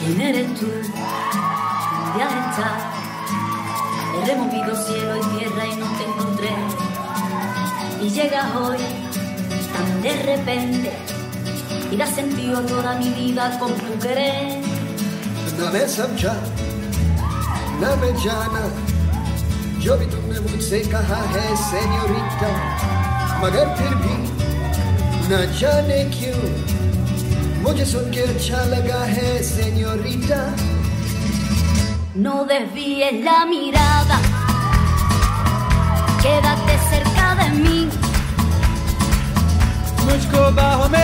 ¿Quién eres tú? Ya está. He removido cielo y tierra y no te encontré. Y llegas hoy tan de repente y da sentido a toda mi vida con tu querer. Nave samcha, nave jana, जो भी तुमने मुझसे कहा है सेन्योरिटा मगर फिर भी न जाने क्यों मुझे सुन के अच्छा लगा है senorita no desvíes la mirada, quédate cerca de mí. Much go by home